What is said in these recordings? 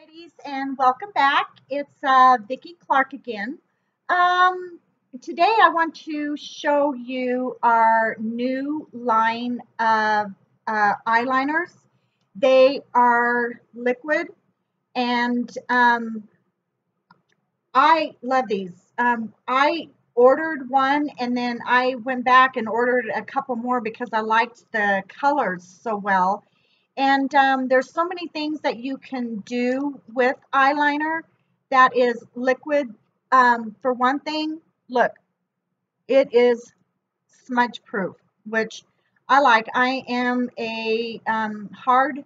ladies, and welcome back. It's uh, Vickie Clark again. Um, today I want to show you our new line of uh, eyeliners. They are liquid, and um, I love these. Um, I ordered one, and then I went back and ordered a couple more because I liked the colors so well. And um, there's so many things that you can do with eyeliner that is liquid. Um, for one thing, look, it is smudge proof, which I like. I am a um, hard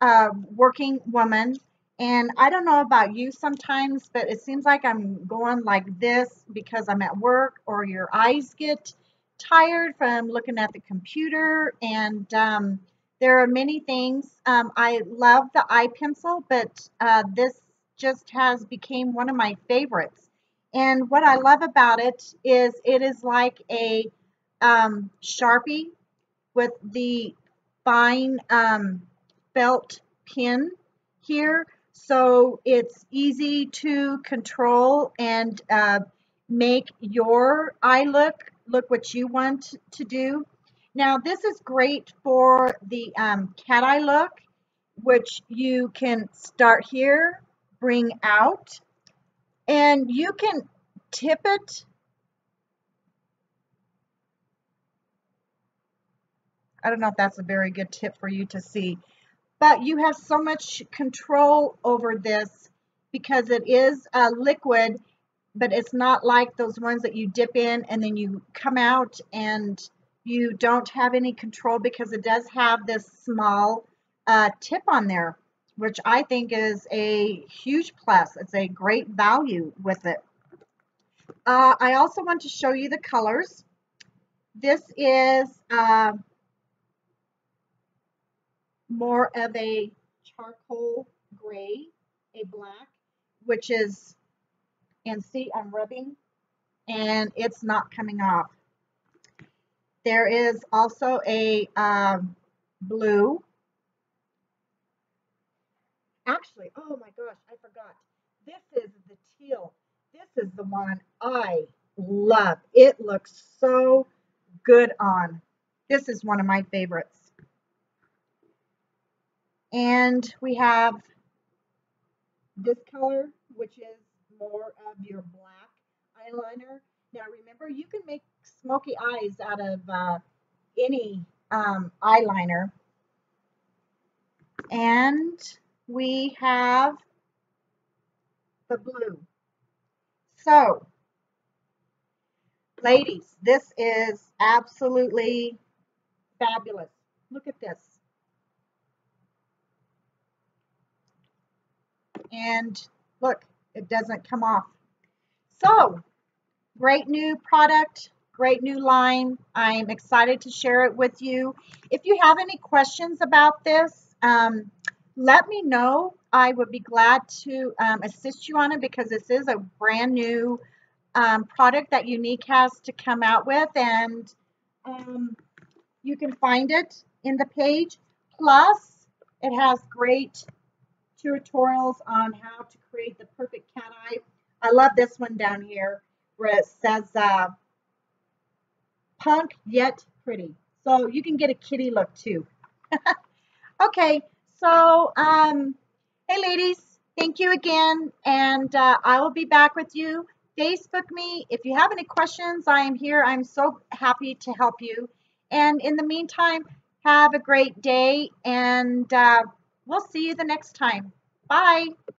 uh, working woman. And I don't know about you sometimes, but it seems like I'm going like this because I'm at work or your eyes get tired from looking at the computer. And um, there are many things. Um, I love the eye pencil, but uh, this just has became one of my favorites. And what I love about it is it is like a um, Sharpie with the fine um, felt pin here. So it's easy to control and uh, make your eye look, look what you want to do. Now this is great for the um, cat eye look, which you can start here, bring out, and you can tip it. I don't know if that's a very good tip for you to see, but you have so much control over this because it is a liquid, but it's not like those ones that you dip in and then you come out and you don't have any control because it does have this small uh, tip on there, which I think is a huge plus. It's a great value with it. Uh, I also want to show you the colors. This is uh, more of a charcoal gray, a black, which is, and see, I'm rubbing, and it's not coming off. There is also a um, blue. Actually, oh my gosh, I forgot. This is the teal. This is the one I love. It looks so good on. This is one of my favorites. And we have this color, which is more of your black eyeliner. Now remember, you can make smoky eyes out of uh, any um, eyeliner. And we have the blue. So, ladies, this is absolutely fabulous. Look at this. And look, it doesn't come off. So, Great new product, great new line. I'm excited to share it with you. If you have any questions about this, um, let me know. I would be glad to um, assist you on it because this is a brand new um, product that Younique has to come out with and um, you can find it in the page. Plus, it has great tutorials on how to create the perfect cat eye. I love this one down here where it says uh, punk yet pretty. So you can get a kitty look too. okay, so um, hey ladies, thank you again. And uh, I will be back with you. Facebook me. If you have any questions, I am here. I'm so happy to help you. And in the meantime, have a great day and uh, we'll see you the next time. Bye.